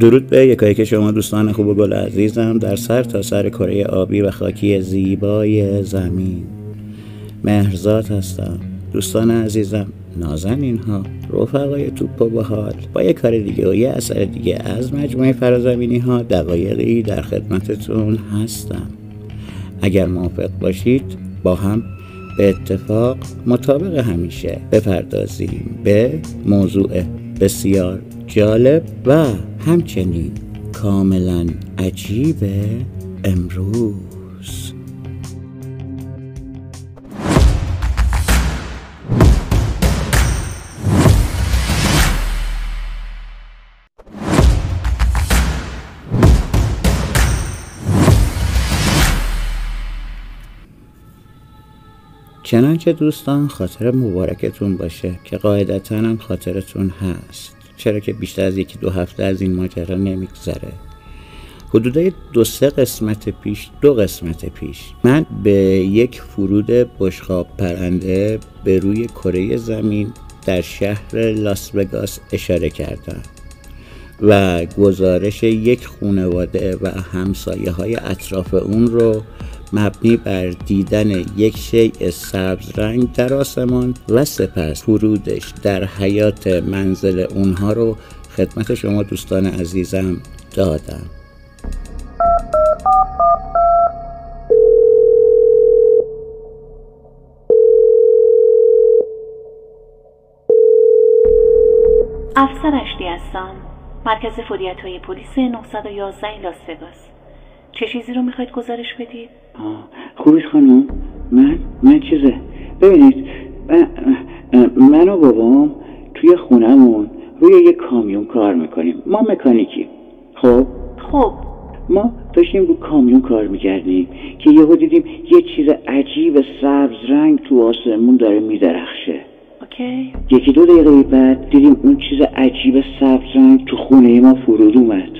درود به که شما دوستان خوب و گل عزیزم در سر تا سر کره آبی و خاکی زیبای زمین. مهرزاد هستم. دوستان عزیزم نازنین ها رفقای توپ و بحال با یه کار دیگه و یه اثر دیگه از مجموعه فرازمینی ها دقایقی در خدمتتون هستم. اگر موافق باشید با هم به اتفاق مطابق همیشه بپردازیم به موضوع بسیار جالب و همچنین کاملا عجیب امروز. چنانچه دوستان خاطر مبارکتون باشه که قاعدتا هم خاطرتون هست. چرا که بیشتر از یکی دو هفته از این ماجرا نمیگذره. حدودای دو سه قسمت پیش دو قسمت پیش من به یک فرود بشخاب پرنده به روی کره زمین در شهر لاس وگاس اشاره کردم و گزارش یک خونواده و همسایه های اطراف اون رو مبنی بر دیدن یک شیء سبز رنگ در آسمان و سپس فرودش در حیات منزل اونها رو خدمت شما دوستان عزیزم دادم. افسر اشتی هستم. مرکز فوریت های پلیس 911 لاس وگاس. چه چیزی رو می‌خواید گزارش بدید؟ خوبیش خانم. من من چیزه. ببینید من و بابام توی خونهمون روی یه کامیون کار می‌کنیم. ما مکانیکی خب؟ خب. ما داشتیم رو کامیون کار می‌کردیم که یهو دیدیم یه چیز عجیب سبز رنگ تو آسمون داره میدرخشه. اوکی. یکی دو دقیقه بعد دیدیم اون چیز عجیب سبز رنگ تو خونه ما فرود اومد.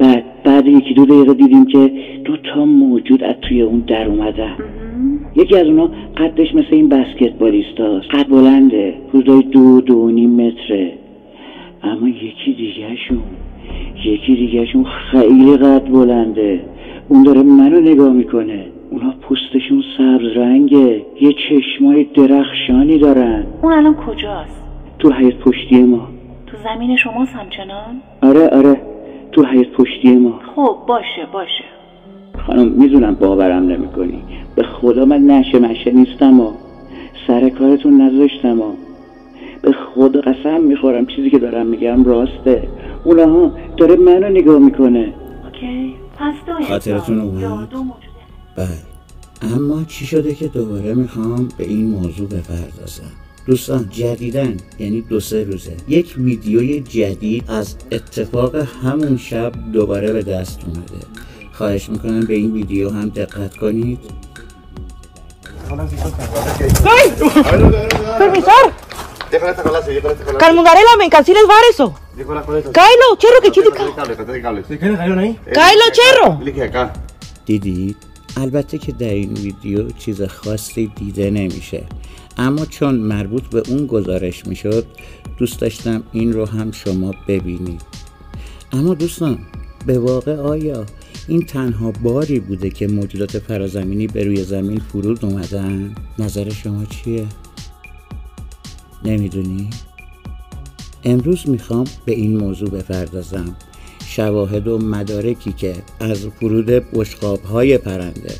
بعد بعد یکی دو دقیقه دیدیم که دو تا موجود از توی اون در اومدن. یکی از اونا قدش مثل این بسکتبالیست هاست. قد بلنده. حدودای دو دو نیم متره. اما یکی دیگهشون یکی دیگهشون خیلی قد بلنده. اون داره منو نگاه می‌کنه. اونا پوستشون سبز رنگه. یه چشمای درخشانی دارن. اون الان کجاست؟ تو حیط پشتی ما. تو زمین شماست همچنان؟ آره آره. تو حیط پشتی ما. خب باشه باشه. خانم می‌دونم باورم نمی‌کنی. به خدا من نشه مشه نیستم و سر کارتون نذاشتم و به خدا قسم می‌خورم. چیزی که دارم میگم راسته. اونها داره منو نگاه می‌کنه. اوکی. پس خاطرتون اومد؟ موجوده. بله. اما چی شده که دوباره می‌خوام به این موضوع بپردازم؟ دوستان جدیدن یعنی دو سه روزه. یک ویدیوی جدید از اتفاق همون شب دوباره به دست اومده. خواهش می‌کنم به این ویدیو هم دقت کنید. دیدید البته که در این ویدیو چیز خاصی دیده نمیشه اما چون مربوط به اون گزارش می‌شد دوست داشتم این رو هم شما ببینید اما دوستان به واقع آیا این تنها باری بوده که موجودات فرازمینی به روی زمین فرود اومدن؟ نظر شما چیه؟ نمی‌دونی؟ امروز می‌خوام به این موضوع بپردازم شواهد و مدارکی که از فرود بشقاب های پرنده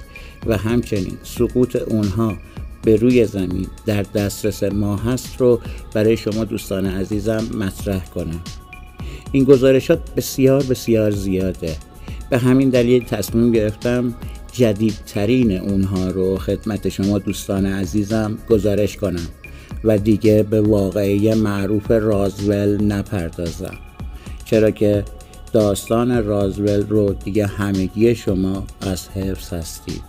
و همچنین سقوط اونها به روی زمین در دسترس ما هست رو برای شما دوستان عزیزم مطرح کنم. این گزارشات بسیار بسیار زیاده. به همین دلیل تصمیم گرفتم جدیدترین اونها رو خدمت شما دوستان عزیزم گزارش کنم و دیگه به واقعه معروف رازول نپردازم. چرا که داستان رازول رو دیگه همگی شما از حفظ هستید.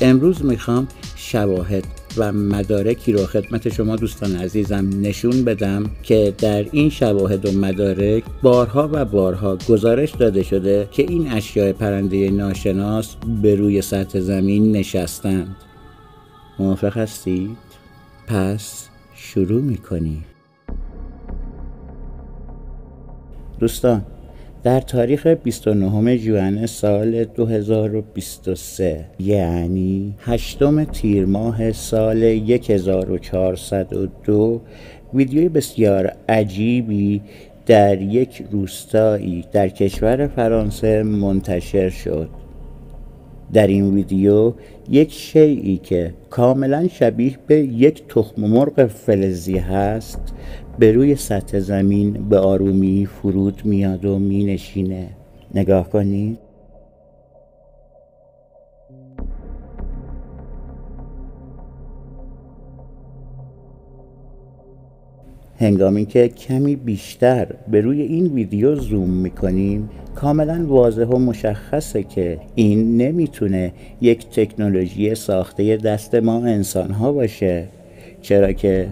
امروز می‌خوام شواهد و مدارکی رو خدمت شما دوستان عزیزم نشون بدم که در این شواهد و مدارک بارها و بارها گزارش داده شده که این اشیاء پرنده ناشناس به روی سطح زمین نشستند. موافق هستید؟ پس شروع می‌کنیم. دوستان در تاریخ 29 ژوئن سال 2023 یعنی هشتم تیر ماه سال 1402 ویدیوی بسیار عجیبی در یک روستایی در کشور فرانسه منتشر شد. در این ویدیو یک شیعی که کاملا شبیه به یک تخم مرغ فلزی هست به روی سطح زمین به آرومی فرود میاد و مینشینه. نگاه کنید. هنگامی که کمی بیشتر به روی این ویدیو زوم می‌کنیم کاملا واضح و مشخصه که این نمی‌تونه یک تکنولوژی ساخته دست ما انسان ها باشه. چرا که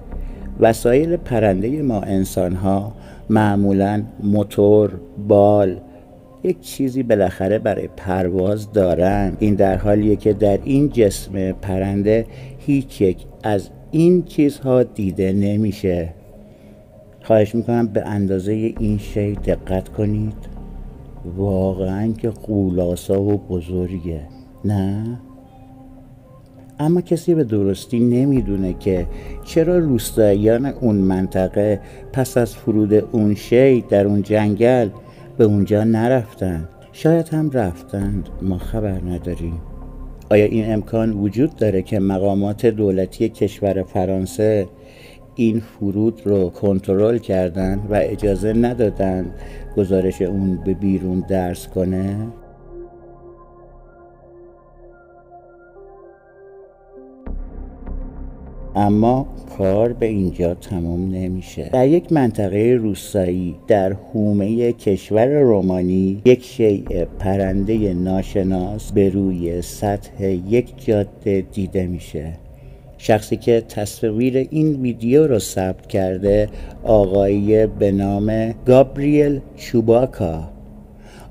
وسایل پرنده ما انسان ها معمولا موتور بال یک چیزی بالاخره برای پرواز دارن این در حالیه که در این جسم پرنده هیچ یک از این چیزها دیده نمیشه. خواهش می‌کنم به اندازه این شی دقت کنید. واقعا که قولاسا و بزرگه. نه؟ اما کسی به درستی نمی‌دونه که چرا روستاییان اون منطقه پس از فرود اون شی در اون جنگل به اونجا نرفتند. شاید هم رفتند. ما خبر نداریم. آیا این امکان وجود داره که مقامات دولتی کشور فرانسه این فرود رو کنترل کردن و اجازه ندادن گزارش اون به بیرون درس کنه؟ اما کار به اینجا تمام نمیشه. در یک منطقه روستایی در حومه کشور رومانی یک شیء پرنده ناشناس به روی سطح یک جاده دیده میشه. شخصی که تصویر این ویدیو رو ثبت کرده آقایی به نام گابریل چوباکا.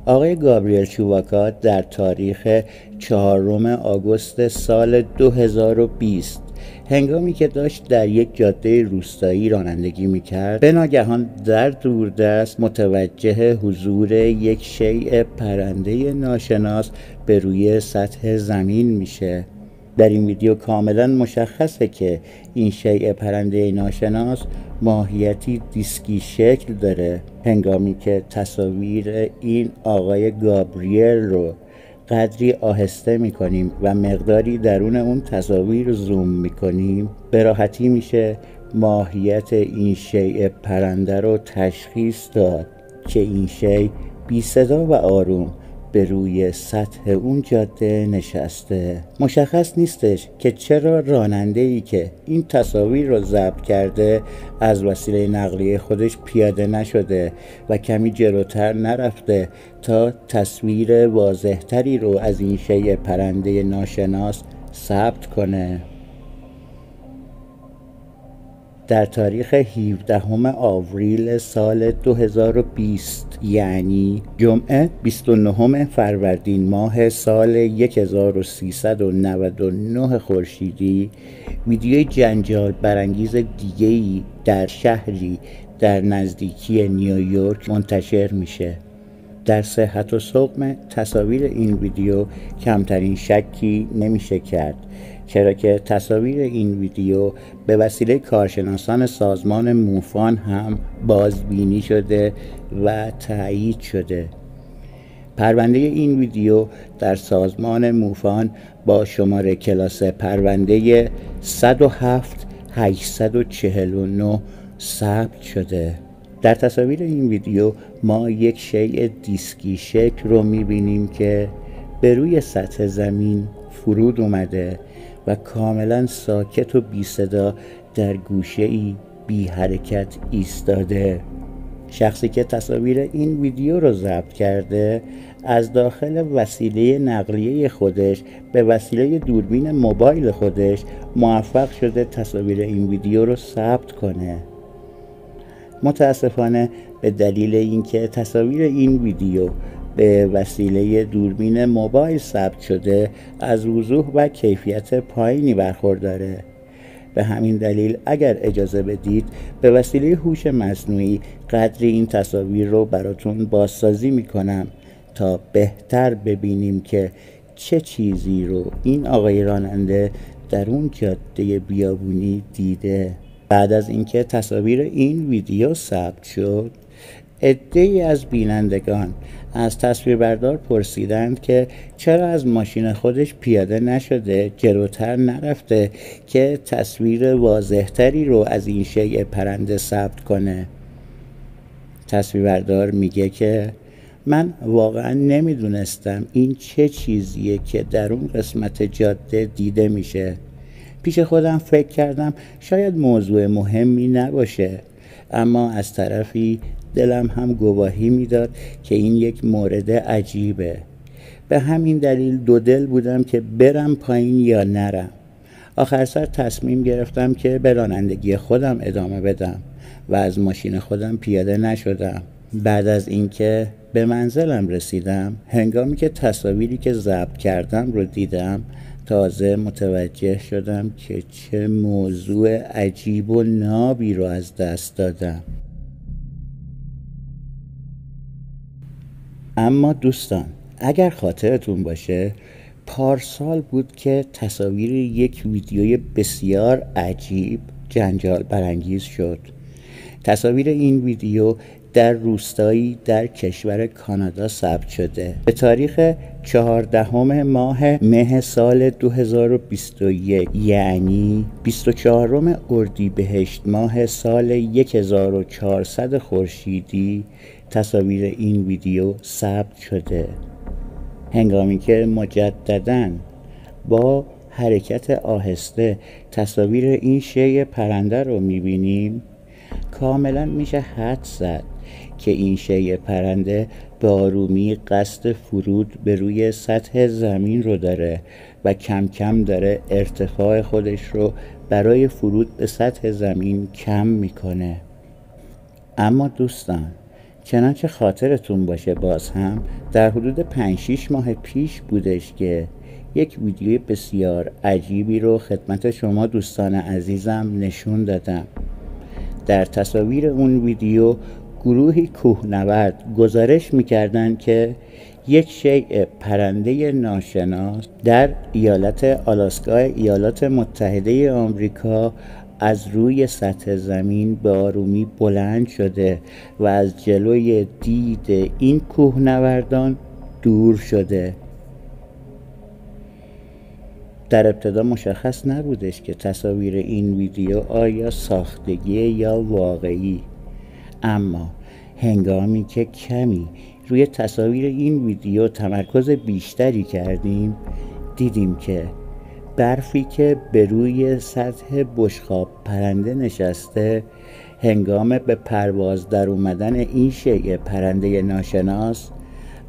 آقای گابریل چوباکا در تاریخ چهارم آگوست سال 2020 هنگامی که داشت در یک جاده روستایی رانندگی می‌کرد به ناگهان در دوردست متوجه حضور یک شیء پرنده ناشناس به روی سطح زمین میشه. در این ویدیو کاملا مشخصه که این شیء پرنده ناشناس ماهیتی دیسکی شکل داره. هنگامی که تصاویر این آقای گابریل رو قدری آهسته می‌کنیم و مقداری درون اون تصاویر زوم می‌کنیم. به راحتی میشه ماهیت این شیء پرنده رو تشخیص داد که این شیء بی صدا و آروم به روی سطح اون جاده نشسته. مشخص نیستش که چرا راننده ای که این تصاویر رو ضبط کرده از وسیله نقلیه خودش پیاده نشده و کمی جلوتر نرفته تا تصویر واضحتری رو از این شیء پرنده ناشناس ثبت کنه. در تاریخ 17 آوریل سال 2020 یعنی جمعه 29 فروردین ماه سال 1399 خورشیدی ویدیوی جنجال برانگیز دیگه‌ای در شهری در نزدیکی نیویورک منتشر میشه. در صحت و سقم تصاویر این ویدیو کمترین شکی نمیشه کرد. چرا که تصاویر این ویدیو به وسیله کارشناسان سازمان موفان هم بازبینی شده و تایید شده. پرونده این ویدیو در سازمان موفان با شماره کلاس پرونده 107 849 ثبت شده. در تصاویر این ویدیو ما یک شیء دیسکی شکل رو می‌بینیم که به روی سطح زمین فرود اومده. و کاملا ساکت و بی صدا در گوشه ای بی حرکت ایستاده. شخصی که تصاویر این ویدیو رو ضبط کرده از داخل وسیله نقلیه خودش به وسیله دوربین موبایل خودش موفق شده تصاویر این ویدیو رو ثبت کنه. متاسفانه به دلیل اینکه تصاویر این ویدیو به وسیله دوربین موبایل ثبت شده از وضوح و کیفیت پایینی برخورداره. به همین دلیل اگر اجازه بدید به وسیله هوش مصنوعی قدری این تصاویر رو براتون بازسازی می‌کنم تا بهتر ببینیم که چه چیزی رو این آقای راننده در اون جاده بیابونی دیده. بعد از اینکه تصاویر این ویدیو ثبت شد ای از بینندگان از تصویربردار پرسیدند که چرا از ماشین خودش پیاده نشده جلوتر نرفته که تصویر واضحتری رو از این شیء پرنده ثبت کنه. تصویربردار میگه که من واقعا نمی‌دونستم این چه چیزیه که در اون قسمت جاده دیده میشه. پیش خودم فکر کردم شاید موضوع مهمی نباشه اما از طرفی دلم هم گواهی می‌داد که این یک مورد عجیبه. به همین دلیل دو دل بودم که برم پایین یا نرم. آخر سر تصمیم گرفتم که به رانندگی خودم ادامه بدم و از ماشین خودم پیاده نشدم. بعد از اینکه به منزلم رسیدم هنگامی که تصاویری که ضبط کردم رو دیدم تازه متوجه شدم که چه موضوع عجیب و نابی رو از دست دادم. اما دوستان اگر خاطرتون باشه پارسال بود که تصاویر یک ویدیوی بسیار عجیب جنجال برانگیز شد. تصاویر این ویدیو در روستایی در کشور کانادا ثبت شده. به تاریخ چهاردهم ماه مه سال 2021 یعنی 24 اردیبهشت ماه سال 1400 خورشیدی تصاویر این ویدیو ثبت شده. هنگامی که مجددا با حرکت آهسته تصاویر این شی پرنده رو می‌بینیم کاملا میشه حد زد که این شی پرنده به آرومی قصد فرود به روی سطح زمین رو داره و کم کم داره ارتفاع خودش رو برای فرود به سطح زمین کم می‌کنه. اما دوستان چنانچه خاطرتون باشه باز هم در حدود 5 6 ماه پیش بودش که یک ویدیوی بسیار عجیبی رو خدمت شما دوستان عزیزم نشون دادم. در تصاویر اون ویدیو گروهی کوهنورد گزارش می‌کردن که یک شیء پرنده ناشناس در ایالت آلاسکا ایالات متحده آمریکا از روی سطح زمین به آرومی بلند شده و از جلوی دید این کوهنوردان دور شده. در ابتدا مشخص نبودش که تصاویر این ویدیو آیا ساختگی یا واقعی. اما هنگامی که کمی روی تصاویر این ویدیو تمرکز بیشتری کردیم دیدیم که برفی که به روی سطح بشخاب پرنده نشسته هنگام به پرواز در اومدن این شیء پرنده ناشناس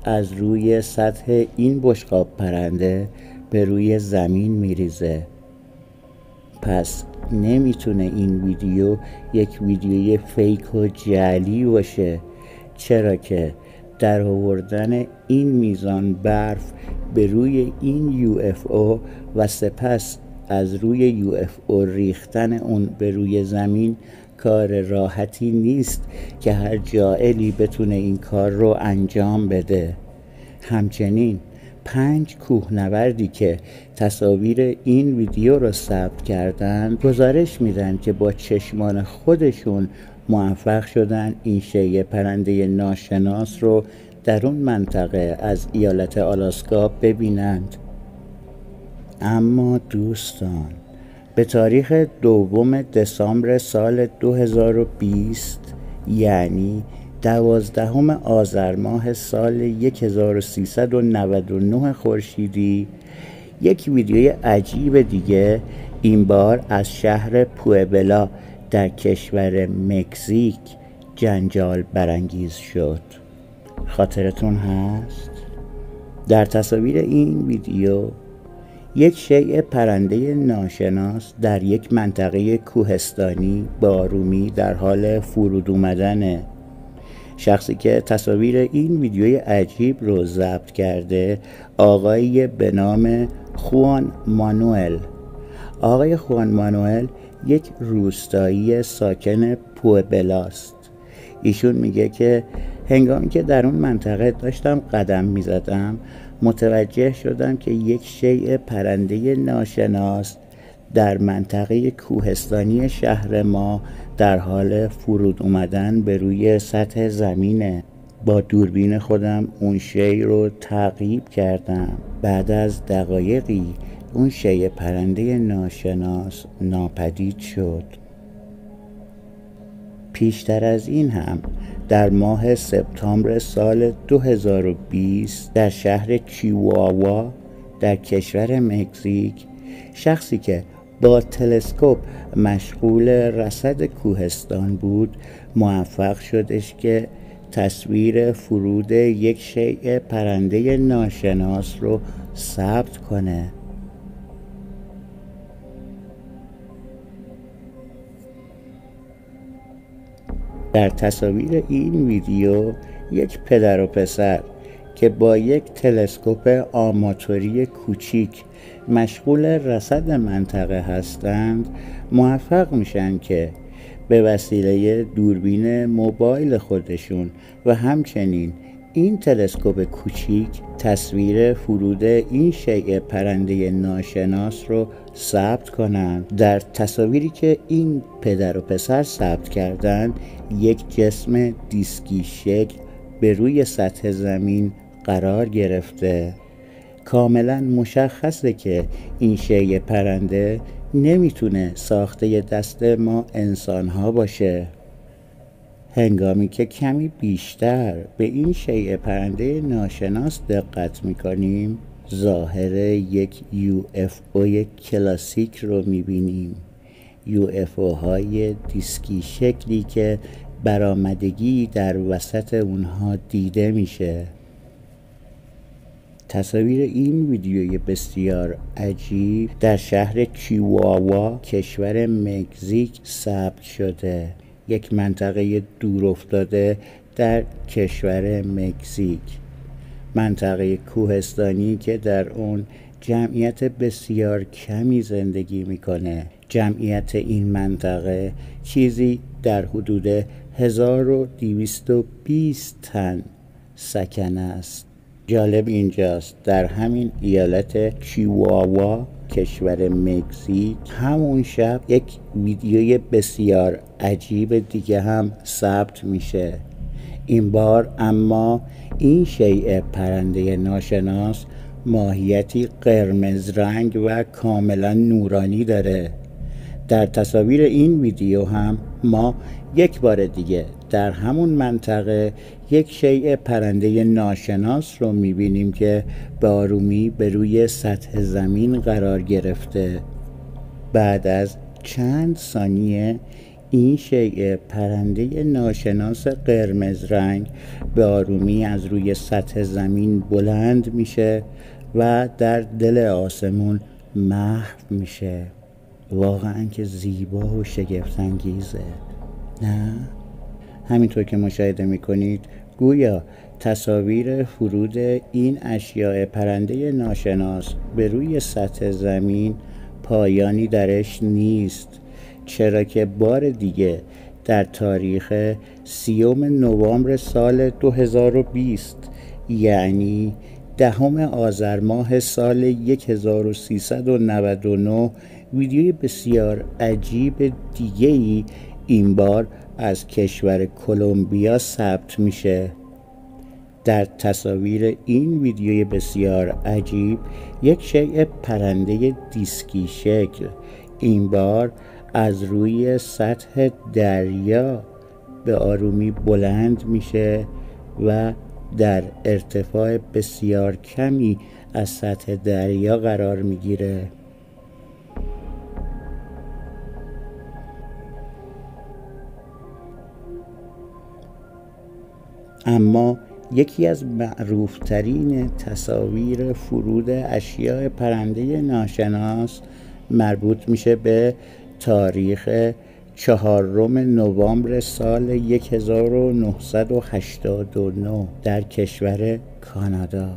از روی سطح این بشقاب پرنده به روی زمین میریزه. پس نمی‌تونه این ویدیو یک ویدیوی فیک و جعلی باشه. چرا که در آوردن این میزان برف به روی این یو اف او و سپس از روی یو اف او ریختن اون به روی زمین کار راحتی نیست که هر جائلی بتونه این کار رو انجام بده. همچنین پنج کوهنوردی که تصاویر این ویدیو رو ثبت کردن گزارش میدن که با چشمان خودشون موفق شدن. این شیء پرنده ناشناس رو در اون منطقه از ایالت آلاسکا ببینند. اما دوستان به تاریخ دوم دسامبر سال 2020 یعنی دوازدهم آذر ماه سال 1399 خورشیدی یک ویدیوی عجیب دیگه این بار از شهر پوئبلا در کشور مکزیک جنجال برانگیز شد. خاطرتون هست؟ در تصاویر این ویدیو یک شیء پرنده ناشناس در یک منطقه کوهستانی با آرومی در حال فرود اومدنه شخصی که تصاویر این ویدیوی عجیب رو ضبط کرده آقایی به نام خوان مانوئل. آقای خوان مانوئل یک روستایی ساکن پوبلاست. ایشون میگه که هنگامی که در اون منطقه داشتم قدم می‌زدم متوجه شدم که یک شیء پرنده ناشناس در منطقه کوهستانی شهر ما در حال فرود اومدن به روی سطح زمینه. با دوربین خودم اون شی رو تعقیب کردم. بعد از دقایقی اون شی پرنده ناشناس ناپدید شد. پیشتر از این هم در ماه سپتامبر سال 2020 در شهر چیواوا در کشور مکزیک شخصی که با تلسکوپ مشغول رصد کوهستان بود موفق شدش که تصویر فرود یک شیء پرنده ناشناس رو ثبت کنه. در تصاویر این ویدیو یک پدر و پسر که با یک تلسکوپ آماتوری کوچیک مشغول رصد منطقه هستند موفق میشن که به وسیله دوربین موبایل خودشون و همچنین این تلسکوپ کوچیک تصویر فرود این شیء پرنده ناشناس رو ثبت کنند. در تصاویری که این پدر و پسر ثبت کردند یک جسم دیسکی شکل به روی سطح زمین قرار گرفته. کاملا مشخصه که این شیء پرنده نمی‌تونه ساخته دست ما انسان ها باشه. هنگامی که کمی بیشتر به این شیء پرنده ناشناس دقت می‌کنیم ظاهر یک یو اف او کلاسیک رو می‌بینیم. یو اف های دیسکی شکلی که برآمدگی در وسط اونها دیده میشه. تصاویر این ویدیوی بسیار عجیب در شهر چیواوا کشور مکزیک ثبت شده. یک منطقه دور افتاده در کشور مکزیک. منطقه کوهستانی که در اون جمعیت بسیار کمی زندگی می‌کنه. جمعیت این منطقه چیزی در حدود 1220 تن سکن است. جالب اینجاست در همین ایالت چیواوا کشور مکزیک همون شب یک ویدیوی بسیار عجیب دیگه هم ثبت میشه. این بار اما این شیء پرنده ناشناس ماهیتی قرمز رنگ و کاملا نورانی داره. در تصاویر این ویدیو هم ما یک بار دیگه در همون منطقه یک شیء پرنده ناشناس رو می‌بینیم که به آرومی به روی سطح زمین قرار گرفته. بعد از چند ثانیه این شیء پرنده ناشناس قرمز رنگ به آرومی از روی سطح زمین بلند میشه و در دل آسمون محو میشه. واقعا که زیبا و شگفتانگیزه. نه. همینطور که مشاهده می‌کنید گویا تصاویر فرود این اشیاء پرنده ناشناس به روی سطح زمین پایانی درش نیست چرا که بار دیگه در تاریخ سیوم نوامبر سال 2020 یعنی دهم آذر ماه سال 1399 ویدیوی بسیار عجیب دیگه ای این بار از کشور کلمبیا ثبت میشه. در تصاویر این ویدیوی بسیار عجیب یک شیء پرنده دیسکی شکل. این بار از روی سطح دریا به آرومی بلند میشه و در ارتفاع بسیار کمی از سطح دریا قرار می‌گیره. اما یکی از معروفترین تصاویر فرود اشیاء پرنده ناشناس مربوط میشه به تاریخ چهارم نوامبر سال 1989 در کشور کانادا.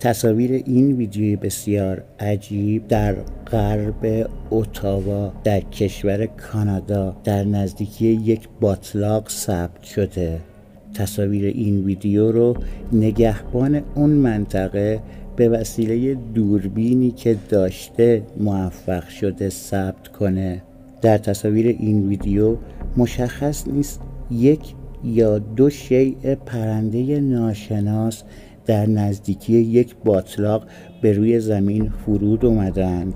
تصاویر این ویدیوی بسیار عجیب در غرب اتاوا در کشور کانادا در نزدیکی یک باطلاق ثبت شده. تصاویر این ویدیو رو نگهبان اون منطقه به وسیله دوربینی که داشته موفق شده ثبت کنه. در تصاویر این ویدیو مشخص نیست یک یا دو شیء پرنده ناشناس در نزدیکی یک باطلاق به روی زمین فرود اومدن.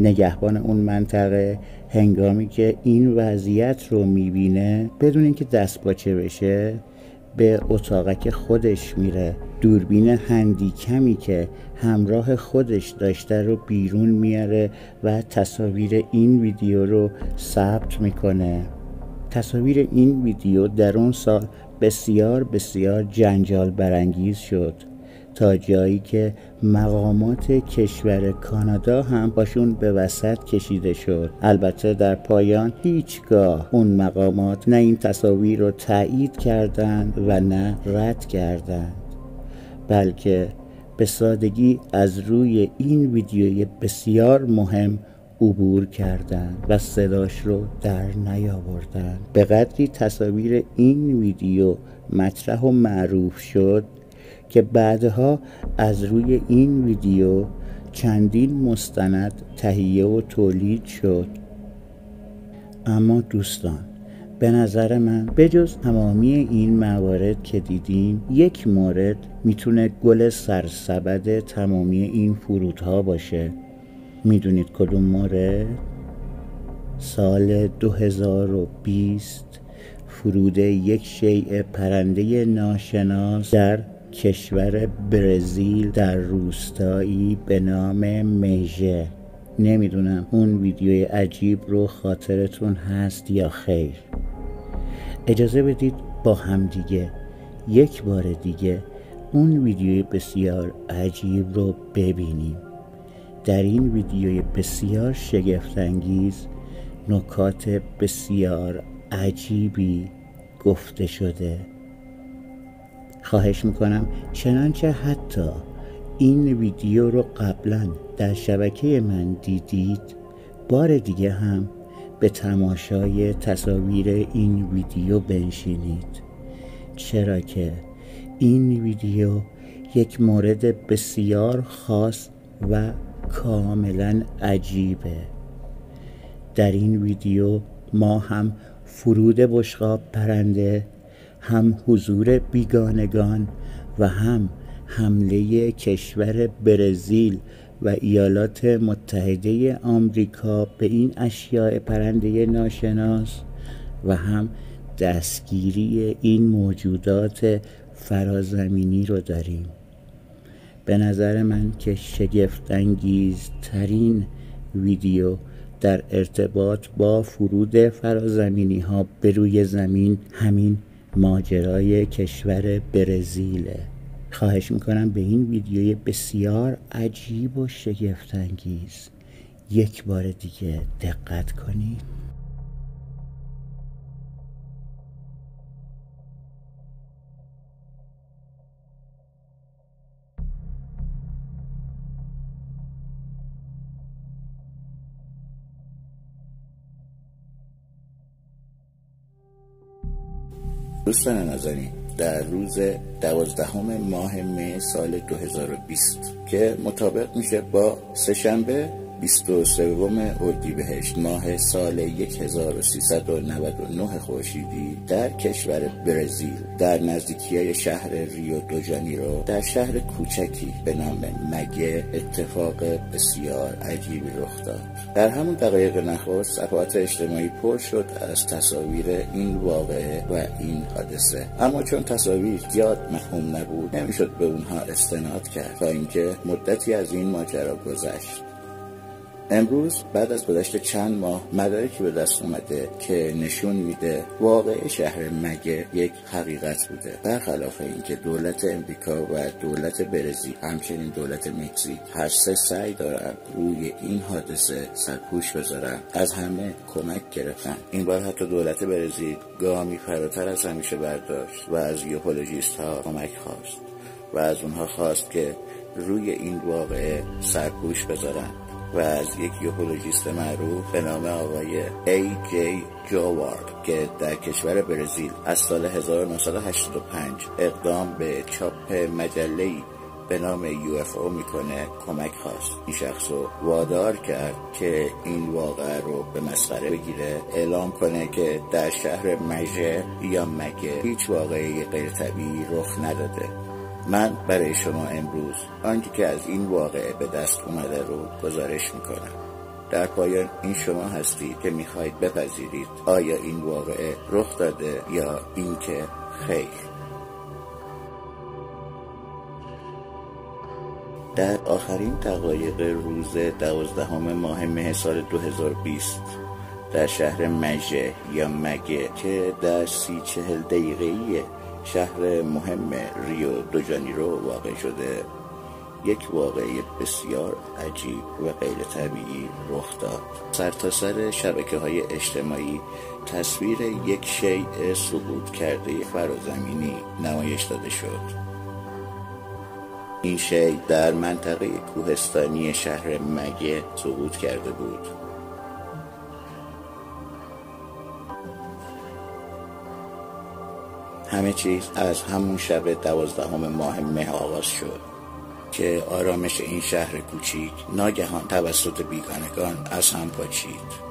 نگهبان اون منطقه هنگامی که این وضعیت رو می‌بینه بدون اینکه دست باچه بشه به اتاقک خودش میره. دوربین هندیکمی که همراه خودش داشته رو بیرون میاره و تصاویر این ویدیو رو ثبت می‌کنه. تصاویر این ویدیو در اون سال بسیار بسیار جنجال برانگیز شد. تا جایی که مقامات کشور کانادا هم باشون به وسط کشیده شد. البته در پایان هیچگاه اون مقامات نه این تصاویر رو تایید کردند و نه رد کردند بلکه به سادگی از روی این ویدیوی بسیار مهم عبور کردند و صداش رو در نیاوردند. به قدری تصاویر این ویدیو مطرح و معروف شد که بعدها از روی این ویدیو چندین مستند تهیه و تولید شد اما دوستان به نظر من بجز تمامی این موارد که دیدیم یک مورد می‌تونه گل سرسبد تمامی این فرودها باشه می‌دونید کدوم مورد؟ سال 2020 فرود یک شیء پرنده ناشناس در کشور برزیل در روستایی به نام میژه نمی‌دونم اون ویدیوی عجیب رو خاطرتون هست یا خیر. اجازه بدید با همدیگه یک بار دیگه اون ویدیوی بسیار عجیب رو ببینیم. در این ویدیوی بسیار شگفتانگیز نکات بسیار عجیبی گفته شده. خواهش می‌کنم. چنانچه حتی این ویدیو رو قبلا در شبکه من دیدید بار دیگه هم به تماشای تصاویر این ویدیو بنشینید. چرا که این ویدیو یک مورد بسیار خاص و کاملا عجیبه. در این ویدیو ما هم فرود بشقاب پرنده هم حضور بیگانگان و هم حمله کشور برزیل و ایالات متحده آمریکا به این اشیاء پرنده ناشناس و هم دستگیری این موجودات فرازمینی رو داریم. به نظر من که شگفت ترین ویدیو در ارتباط با فرود فرازمینی ها به روی زمین همین ماجرای کشور برزیله خواهش می‌کنم به این ویدیوی بسیار عجیب و شگفتانگیز یک بار دیگه دقت کنید. دوستان نازنین در روز دوازدهم ماه مه سال 2020 که مطابق میشه با سهشنبه 23 اردیبهشت ماه سال 1399 خورشیدی در کشور برزیل در نزدیکی شهر ریو دو جانیرو در شهر کوچکی به نام مگه اتفاق بسیار عجیبی رخ داد. در همون دقایق نخست صفحات اجتماعی پر شد از تصاویر این واقعه و این حادثه. اما چون تصاویر زیاد مفهوم نبود نمی‌شد به اونها استناد کرد تا اینکه مدتی از این ماجرا گذشت. امروز بعد از گذشت چند ماه مدارکی به دست اومده که نشون میده واقع شهر مگه یک حقیقت بوده. برخلاف اینکه دولت امریکا و دولت برزیل همچنین دولت مکزیک هر سه سعی دارن روی این حادثه سرپوش بذارن از همه کمک گرفتن. این بار حتی دولت برزیل گامی فراتر از همیشه برداشت و از یوپولوژیست ها کمک خواست و از اونها خواست که روی این واقعه سرپوش بذارن. و از یک یوپولوژیست معروف به نام آقای ای جی جوارد که در کشور برزیل از سال 1985 اقدام به چاپ مجله به نام یو اف او می‌کنه کمک خواست. این شخص رو وادار کرد که این واقعه رو به مسخره بگیره اعلام کنه که در شهر مژه یا مگه هیچ واقعی غیر طبیعی رخ نداده. من برای شما امروز آنچه که از این واقعه به دست اومده رو گزارش می‌کنم. در پایان این شما هستید که می‌خواهید بپذیرید آیا این واقعه رخ داده یا اینکه خیر. در آخرین دقایق روز دوازدهم ماه مه سال 2020 در شهر مژه یا مگه که در سی چهل دقیقه‌ای شهر مهم ریو دو جانیرو واقع شده. یک واقعه بسیار عجیب و غیر طبیعی رخ داد. سرتاسر سر شبکه های اجتماعی تصویر یک شیء سقوط کرده فرازمینی نمایش داده شد. این شیء در منطقه کوهستانی شهر مگه سقوط کرده بود. همه چیز از همون شب دوازدهم ماه مه آغاز شد که آرامش این شهر کوچیک ناگهان توسط بیگانگان از هم پاچید.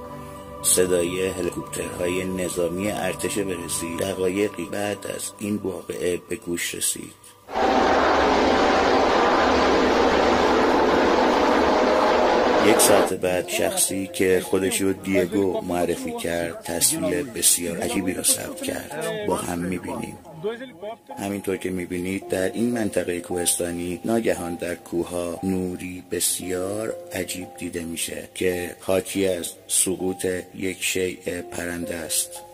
صدای هلیکوپترهای نظامی ارتش برزیل دقایقی بعد از این واقعه به گوش رسید. یک ساعت بعد شخصی که خودش رو دیگو معرفی کرد تصویر بسیار عجیبی را ثبت کرد. با هم می‌بینیم. همینطور که می‌بینید در این منطقه کوهستانی ناگهان در کوها نوری بسیار عجیب دیده میشه که حاکی از سقوط یک شیء پرنده است.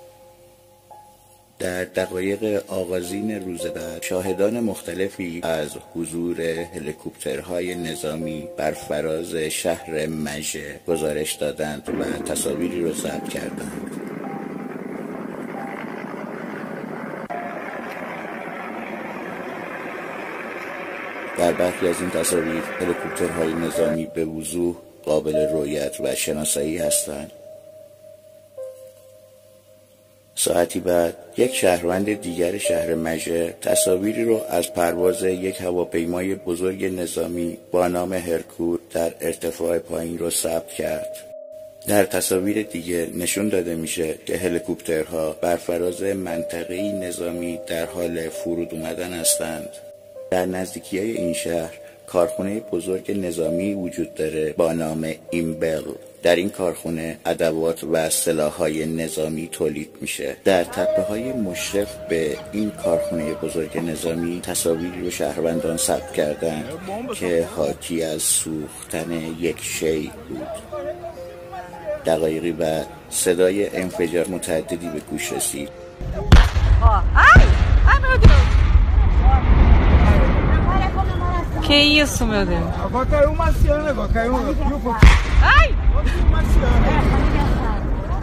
در دقایق آغازین روز بعد شاهدان مختلفی از حضور هلیکوپترهای نظامی بر فراز شهر مژه گزارش دادند و تصاویری را ضبط کردند. در برخی از این تصاویر هلیکوپترهای نظامی به وضوح قابل رویت و شناسایی هستند. ساعتی بعد یک شهروند دیگر شهر مژه تصاویری رو از پرواز یک هواپیمای بزرگ نظامی با نام هرکور در ارتفاع پایین رو ثبت کرد. در تصاویر دیگه نشون داده میشه که هلیکوپترها بر فراز منطقه نظامی در حال فرود اومدن هستند. در نزدیکی های این شهر کارخونه بزرگ نظامی وجود داره با نام ایمبل. در این کارخونه ادوات و سلاحهای نظامی تولید میشه. در تپه های مشرف به این کارخونه بزرگ نظامی تصاویری رو شهروندان ثبت کردند که حاکی از سوختن یک شی بود. دقایقی بعد صدای انفجار متعددی به گوش رسید. Que isso, meu Deus? Agora caiu um marciano, agora caiu um. Viu? Ai! Um marciano.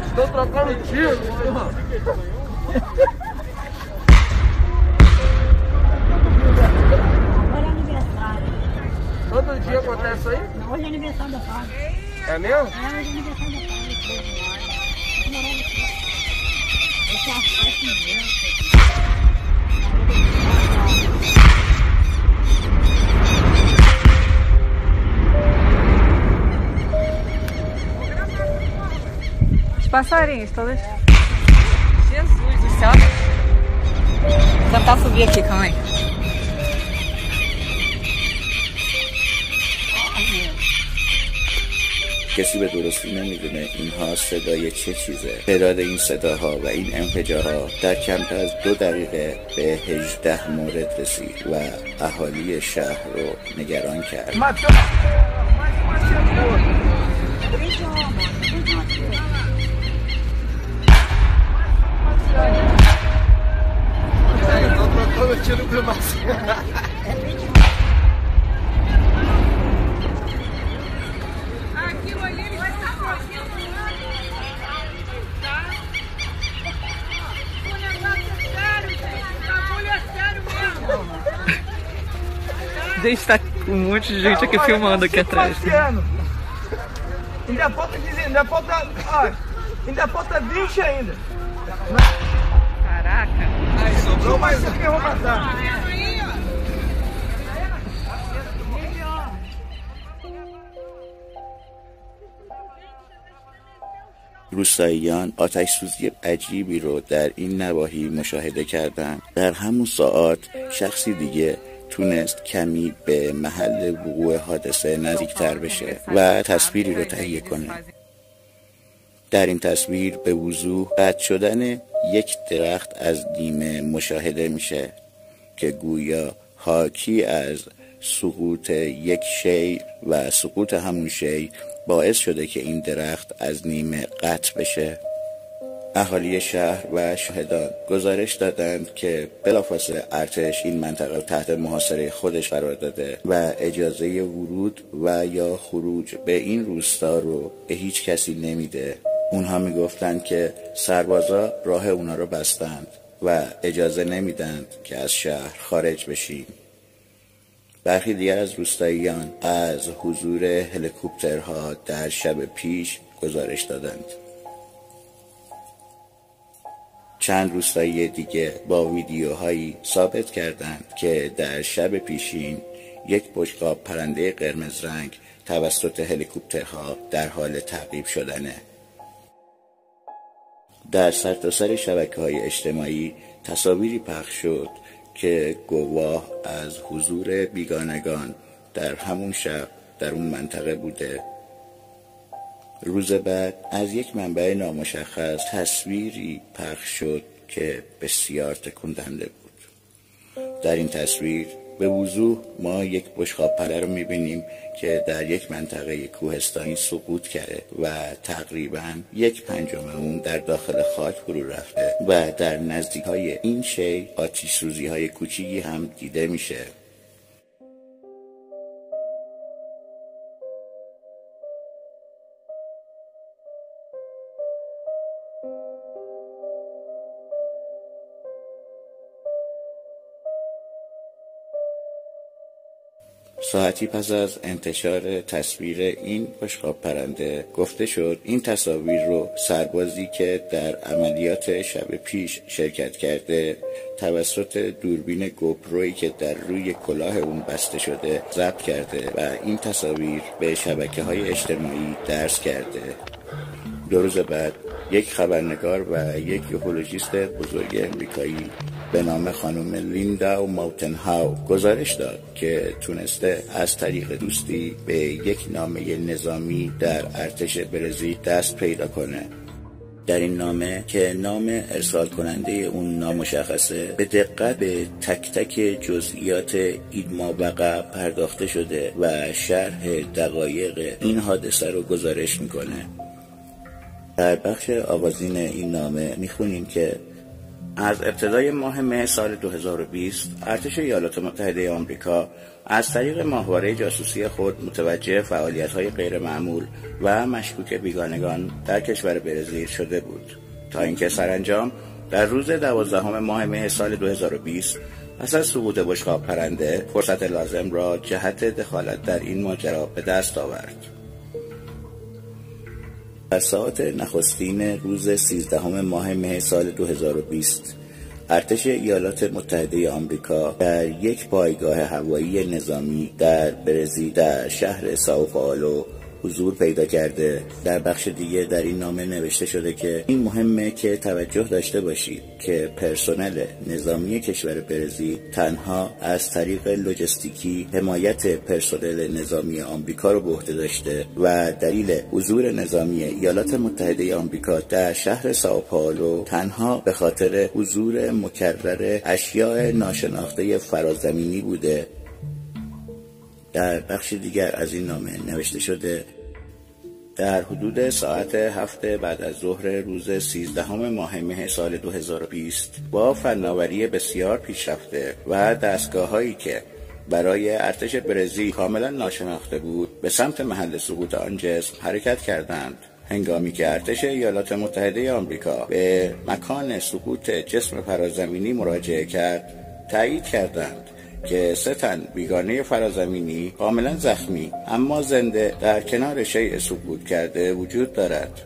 Estou trocando tiro. Olha o aniversário. Todo dia acontece isso aí? Hoje é aniversário da Fábio. É mesmo? É, hoje é aniversário da Fábio. Esse é a festa mesmo. Passarinhos todos. Jesus do céu. Vou tentar subir aqui, calma aí. کسی به درستی نمی‌دونه اینها صدای چه چیزه تعداد این صداها و این انفجارها در کمتر از دو دقیقه به هجده مورد رسید و اهالی شهر رو نگران کرد tiro com o marciano. Aquilo ali ele vai estar O negócio é sério, gente. O bagulho é sério mesmo. Gente, tá Um monte de gente aqui filmando aqui atrás. Marciano. Ainda falta 15, ainda falta. Ai, ainda falta 20 ainda. Caraca. Mais um que eu vou matar. روستاییان آتش سوزی عجیبی رو در این نواحی مشاهده کردند در همون ساعت شخصی دیگه تونست کمی به محل وقوع حادثه نزدیکتر بشه و تصویری رو تهیه کنه در این تصویر به وضوح قطع شدن یک درخت از نیمه مشاهده میشه که گویا حاکی از سقوط یک شی و سقوط همون شی باعث شده که این درخت از نیمه قطع بشه. اهالی شهر و شاهدان گزارش دادند که بلافاصله ارتش این منطقه تحت محاصره خودش قرار داده و اجازه ورود و یا خروج به این روستا رو به هیچ کسی نمیده. اونها می‌گفتند که سربازا راه اونا رو بستند و اجازه نمیدند که از شهر خارج بشیم برخی دیگر از روستاییان از حضور هلیکوپترها در شب پیش گزارش دادند. چند روستایی دیگه با ویدیوهایی ثابت کردند که در شب پیشین یک بشقاب پرنده قرمز رنگ توسط هلیکوپترها در حال تعقیب شدنه. در سرتاسر شبکه های اجتماعی تصاویری پخش شد که گواه از حضور بیگانگان در همون شب در اون منطقه بوده. روز بعد از یک منبع نامشخص تصویری پخش شد که بسیار تکون دهنده بود. در این تصویر به وضوح ما یک بشقاب پره رو می‌بینیم که در یک منطقه کوهستانی سقوط کرده و تقریبا یک پنجم اون در داخل خاک فرو رفته و در نزدیک های این شی آتیش های کوچیکی هم دیده میشه. ساعتی پس از انتشار تصویر این بشقاب پرنده گفته شد این تصاویر رو سربازی که در عملیات شب پیش شرکت کرده توسط دوربین گوپروی که در روی کلاه اون بسته شده ضبط کرده و این تصاویر به شبکه های اجتماعی درس کرده. دو روز بعد یک خبرنگار و یک یوهولوژیست بزرگ امریکایی به نام خانم لیندا و ماوتن هاو گزارش داد که تونسته از طریق دوستی به یک نامه نظامی در ارتش برزیل دست پیدا کنه. در این نامه که نام ارسال کننده اون نامشخصه به دقت به تک تک جزئیات این مابقع پرداخته شده و شرح دقایق این حادثه رو گزارش می‌کنه. در بخش آغازین این نامه می‌خونیم که از ابتدای ماه مه سال 2020 ارتش ایالات متحده آمریکا از طریق ماهواره جاسوسی خود متوجه فعالیت های غیر معمول و مشکوک بیگانگان در کشور برزیل شده بود. تا اینکه سرانجام در روز دوازدهم ماه مه سال 2020 پس از سقوط بشقاب پرنده فرصت لازم را جهت دخالت در این ماجرا به دست آورد. در ساعت نخستین روز 13 ماه مه سال 2020 ارتش ایالات متحده آمریکا در یک پایگاه هوایی نظامی در برزیل در شهر ساو پائولو حضور پیدا کرده. در بخش دیگه در این نامه نوشته شده که این مهمه که توجه داشته باشید که پرسنل نظامی کشور برزیل تنها از طریق لوجستیکی حمایت پرسنل نظامی آمریکا رو به عهده داشته و دلیل حضور نظامی ایالات متحده آمریکا در شهر ساوپائولو تنها به خاطر حضور مکرر اشیاء ناشناخته فرازمینی بوده. در بخش دیگر از این نامه نوشته شده در حدود ساعت هفته بعد از ظهر روز 13 ماه مه سال 2020 با فناوری بسیار پیشرفته و دستگاه هایی که برای ارتش برزیل کاملا ناشناخته بود به سمت محل سقوط آن جسم حرکت کردند. هنگامی که ارتش ایالات متحده آمریکا به مکان سقوط جسم فرازمینی مراجعه کرد تایید کردند. که سه تن بیگانه فرازمینی کاملا زخمی اما زنده در کنار شیء سقوط کرده وجود دارد.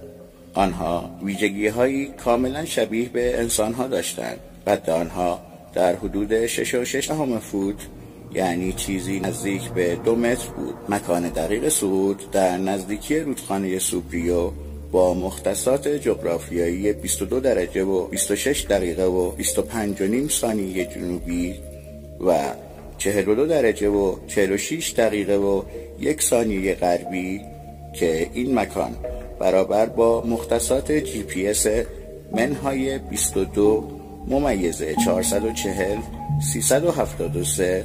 آنها ویژگی هایی کاملا شبیه به انسان ها داشتند. قد آنها در حدود 6 و 6 دهم فوت یعنی چیزی نزدیک به دو متر بود. مکان دقیق صعود در نزدیکی رودخانه سوبریو با مختصات جغرافیایی 22 درجه و 26 دقیقه و 25 و نیم ثانیه جنوبی و 42 درجه و 46 دقیقه و یک ثانیه غربی که این مکان برابر با مختصات جی پی اس منهای 22 ممیزه 440 373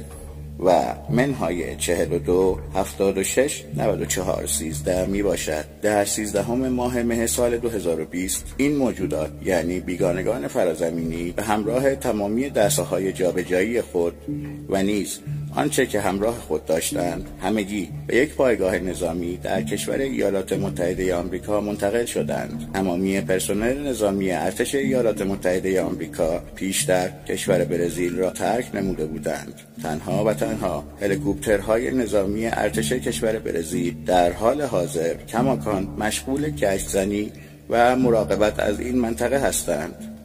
و منهای 42 76 94 13 می باشد در 13 ماه مه سال 2020 این موجودات یعنی بیگانگان فرازمینی به همراه تمامی دسته های جابجایی خود و نیز آنچه که همراه خود داشتند همگی به یک پایگاه نظامی در کشور ایالات متحده آمریکا منتقل شدند. تمامی پرسنل نظامی ارتش ایالات متحده آمریکا پیشتر کشور برزیل را ترک نموده بودند. تنها و تنها هلیکوپترهای نظامی ارتش کشور برزیل در حال حاضر کماکان مشغول گشتزنی و مراقبت از این منطقه هستند.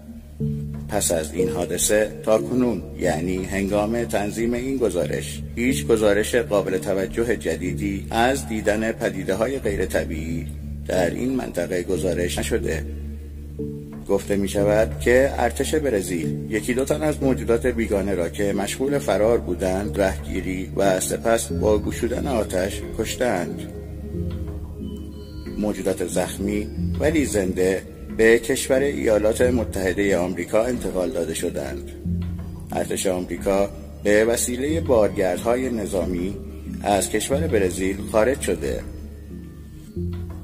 پس از این حادثه تا کنون یعنی هنگام تنظیم این گزارش هیچ گزارش قابل توجه جدیدی از دیدن پدیده های غیر طبیعی در این منطقه گزارش نشده. گفته می شود که ارتش برزیل یکی دو تن از موجودات بیگانه را که مشغول فرار بودند رهگیری و سپس با گشودن آتش کشتند. موجودات زخمی ولی زنده به کشور ایالات متحده آمریکا انتقال داده شدند. ارتش آمریکا به وسیله بارگردهای نظامی از کشور برزیل خارج شده.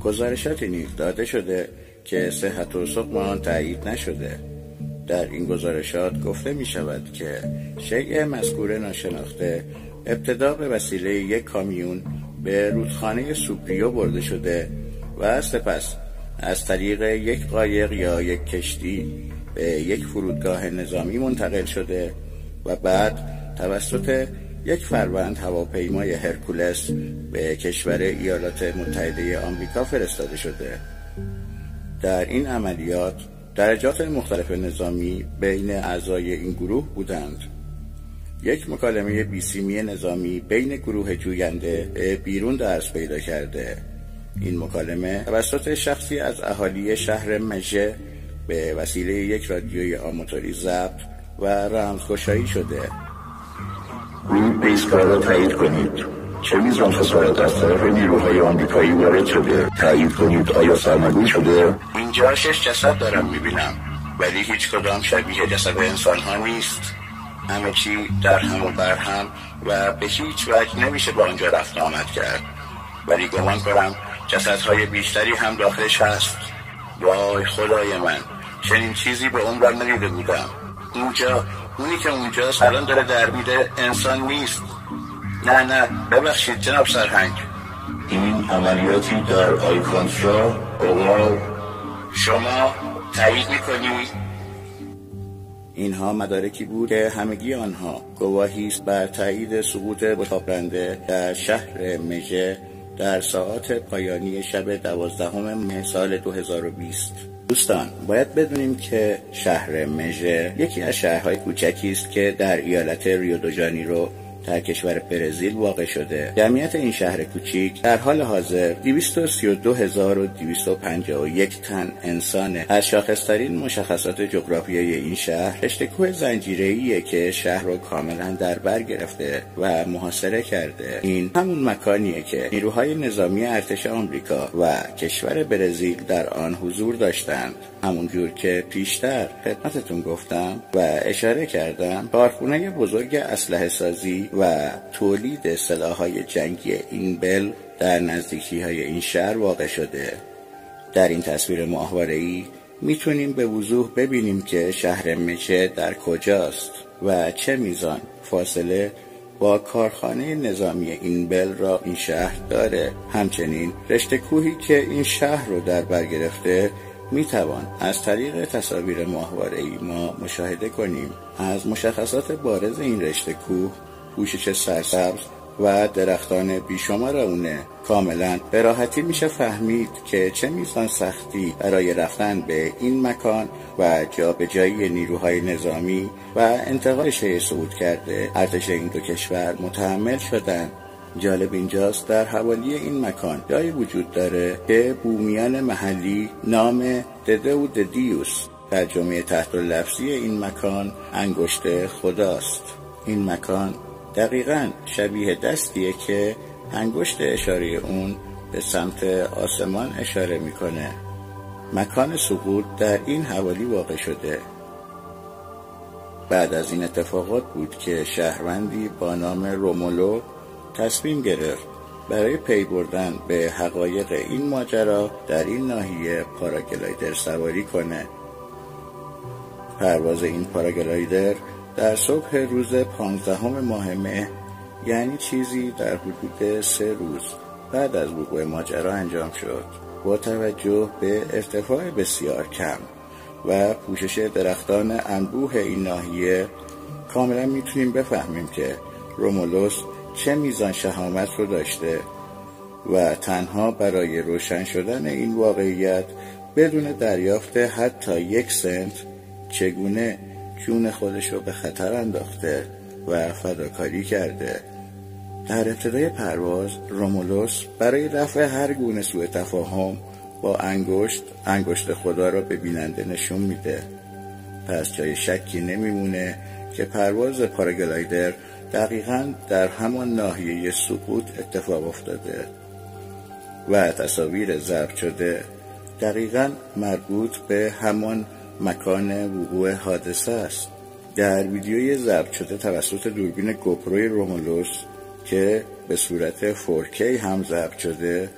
گزارشاتی نیز داده شده که صحت و سقم آن تایید نشده. در این گزارشات گفته می شود که شیء مذکور ناشناخته ابتدا به وسیله یک کامیون به رودخانه سوپریو برده شده و سپس از طریق یک قایق یا یک کشتی به یک فرودگاه نظامی منتقل شده و بعد توسط یک فروند هواپیمای هرکولس به کشور ایالات متحده آمریکا فرستاده شده. در این عملیات درجات مختلف نظامی بین اعضای این گروه بودند. یک مکالمه بیسیمی نظامی بین گروه جوینده بیرون درس پیدا کرده. این مکالمه توسط شخصی از اهالی شهر مژه به وسیله یک رادیوی آماتوری ضبط و رمزگشایی شده. روی ایستگاه را تایید کنید. چه میزان خسارت از طرف نیروهای آمریکایی وارد شده؟ تایید کنید آیا سرنگون شده؟ اینجا شش جسد دارم می‌بینم ولی هیچ کدام شبیه جسد انسان ها نیست. همه چی در هم و بر هم و به هیچ وجه نمیشه با آنجا رفت آمد کرد. ولی گمان کنم جسدهای بیشتری هم داخلش هست. وای خدای من. چنین چیزی به عمرم ندیده بودم. اونجا اونی که اونجا الان داره در میره انسان نیست. نه نه. ببخشید جناب سرهنگ. این عملیاتی در آیکانسرا اوغال شما تایید می‌کنید اینها مدارکی بود که همگی آنها گواهی است بر تایید سقوط بشاپرنده در شهر مژه در ساعات پایانی شب دوازدهم سال 2020 دوستان باید بدونیم که شهر مژه یکی از شهرهای کوچکی است که در ایالت ریو دو جانیرو در کشور برزیل واقع شده. جمعیت این شهر کوچیک در حال حاضر 232251 تن انسانه. از شاخصترین مشخصات جغرافیایی این شهر رشته کوه زنجیره‌ایه که شهر رو کاملا در بر گرفته و محاصره کرده. این همون مکانیه که نیروهای نظامی ارتش آمریکا و کشور برزیل در آن حضور داشتند. همونجور که پیشتر خدمتتون گفتم و اشاره کردم کارخونه بزرگ اسلحه سازی و تولید سلاحهای جنگی این بل در نزدیکی های این شهر واقع شده. در این تصویر ماهواره ای می‌تونیم به وضوح ببینیم که شهر مچه در کجاست و چه میزان فاصله با کارخانه نظامی این بل را این شهر داره. همچنین رشته کوهی که این شهر رو در بر گرفته می توان از طریق تصاویر ماهواره ای ما مشاهده کنیم. از مشخصات بارز این رشته کوه پوشش سرسبز و درختان بیشمار اونه کاملا به راحتی میشه فهمید که چه میزان سختی برای رفتن به این مکان و جابجایی نیروهای نظامی و انتقال شیء صعود کرده. ارتش این دو کشور متحمل شدن. جالب اینجاست در حوالی این مکان جایی وجود داره که بومیان محلی نام دده و ددیوس ترجمه تحت لفظی این مکان انگشت خداست. این مکان دقیقا شبیه دستیه که انگشت اشاره اون به سمت آسمان اشاره می‌کنه. مکان سقوط در این حوالی واقع شده. بعد از این اتفاقات بود که شهروندی با نام رومولو تصمیم گرفت برای پی بردن به حقایق این ماجرا در این ناحیه پاراگلایدر سواری کنه. پرواز این پاراگلایدر در صبح روز پانزدهم ماه مه یعنی چیزی در حدود سه روز بعد از وقوع ماجرا انجام شد. با توجه به ارتفاع بسیار کم و پوشش درختان انبوه این ناحیه کاملا می‌تونیم بفهمیم که رومولوس چه میزان شهامت رو داشته و تنها برای روشن شدن این واقعیت بدون دریافت حتی یک سنت چگونه جون خودش رو به خطر انداخته و فداکاری کرده. در ابتدای پرواز رومولوس برای رفع هر گونه سوء تفاهم با انگشت انگشت خدا را به بیننده نشون میده. پس جای شکی نمیمونه که پرواز پاراگلایدر دقیقا در همان ناحیه سقوط اتفاق افتاده و تصاویر ضبط شده دقیقا مربوط به همان مکان وقوع حادثه است. در ویدیوی ضبط شده توسط دوربین گوپروی رومولوس که به صورت 4K هم ضبط شده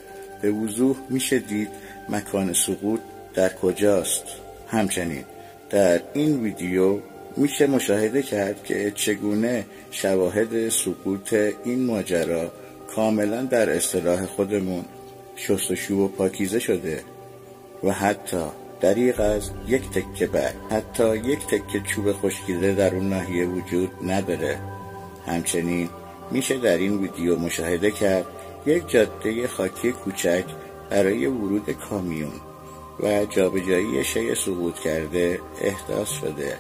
به وضوح میشه دید مکان سقوط در کجاست. همچنین در این ویدیو میشه مشاهده کرد که چگونه شواهد سقوط این ماجرا کاملا در اصطلاح خودمون شستشو و پاکیزه شده و حتی دریغ از یک تکه برگ حتی یک تکه چوب خشکیده در اون ناحیه وجود نداره. همچنین میشه در این ویدیو مشاهده کرد یک جاده خاکی کوچک برای ورود کامیون و جابجایی شی سقوط کرده احداث شده.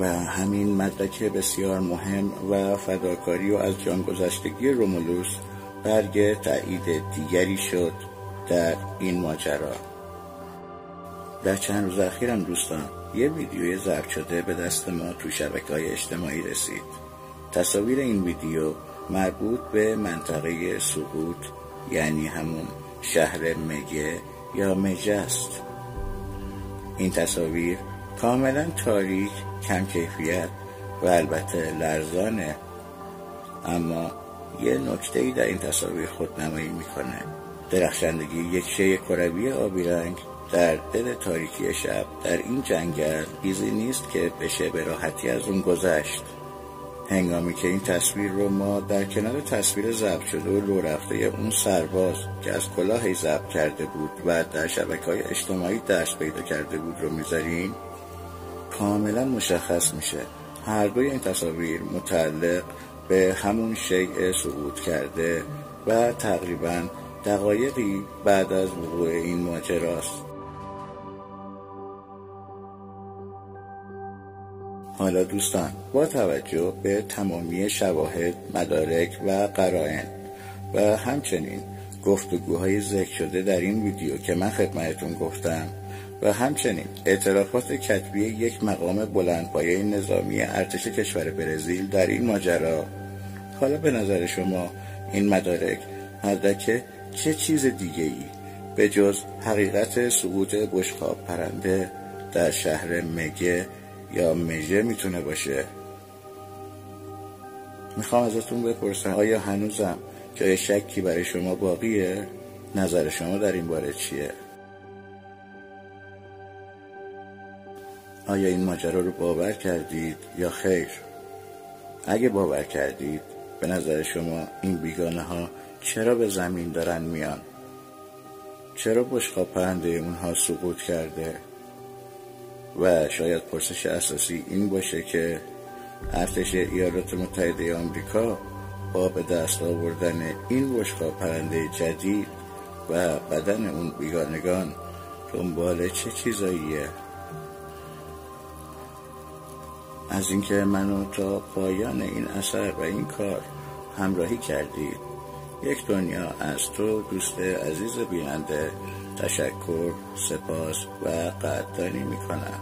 و همین مدرک بسیار مهم و فداکاری و از جانگذشتگی رومولوس برگ تایید دیگری شد در این ماجرا. در چند روز اخیرم دوستان یه ویدیوی ضبط شده به دست ما تو شبکه های اجتماعی رسید. تصاویر این ویدیو مربوط به منطقه سقوط یعنی همون شهر مگه یا مجه است. این تصاویر کاملا تاریک کم کیفیت و البته لرزانه. اما یه نکته ای در این تصاویر خودنمایی می‌کنه. درخشندگی یک شی کروی آبی رنگ در دل تاریکی شب در این جنگل چیزی نیست که بشه به راحتی از اون گذشت. هنگامی که این تصویر رو ما در کنار تصویر ضبط شده و لو رفته اون سرباز که از کلاهی ضبط کرده بود و در شبکه های اجتماعی دست پیدا کرده بود رو می‌ذاریم کاملا مشخص میشه. هر دوی این تصاویر متعلق به همون شیء سقوط کرده و تقریبا دقایقی بعد از وقوع این ماجراست. حالا دوستان با توجه به تمامی شواهد مدارک و قرائن و همچنین گفتگوهای ذکر شده در این ویدیو که من خدمتتون گفتم و همچنین اعترافات کتبی یک مقام بلندپایه نظامی ارتش کشور برزیل در این ماجرا حالا به نظر شما این مدارک مدرک چه چیز دیگه ای به جز حقیقت سقوط بشخاب پرنده در شهر مگه یا مژه می‌تونه باشه می‌خوام ازتون بپرسم آیا هنوزم جای شکی برای شما باقیه؟ نظر شما در این باره چیه؟ آیا این ماجرا رو باور کردید یا خیر؟ اگه باور کردید به نظر شما این بیگانه ها چرا به زمین دارن میان؟ چرا بشقا پرنده اونها سقوط کرده؟ و شاید پرسش اساسی این باشه که ارتش ایالات متحده آمریکا با به دست آوردن این وشقا پرنده جدید و بدن اون بیگانگان دنبال چه چیزاییه؟ از اینکه منو تا پایان این اثر و این کار همراهی کردید یک دنیا از تو دوست عزیز بیننده تشکر سپاس و قدردانی می‌کنم.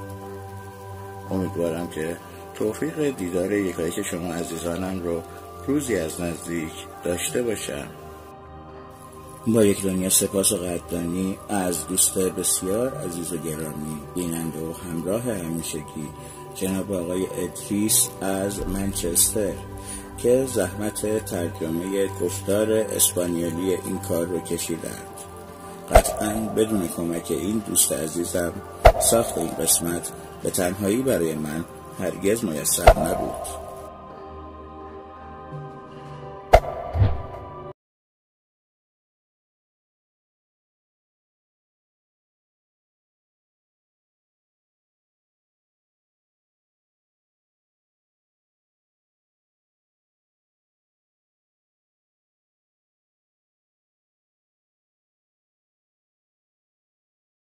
امیدوارم که توفیق دیدار یکایی که شما عزیزانم رو روزی از نزدیک داشته باشم. با یک دنیا سپاس و قدردانی از دوست بسیار عزیز و گرامی بیننده و همراه همیشگی جناب آقای ادریس از منچستر که زحمت ترجمه گفتار اسپانیولی این کار رو کشیدند قطعا بدون کمک این دوست عزیزم ساخت این قسمت به تنهایی برای من هرگز میسر نبود.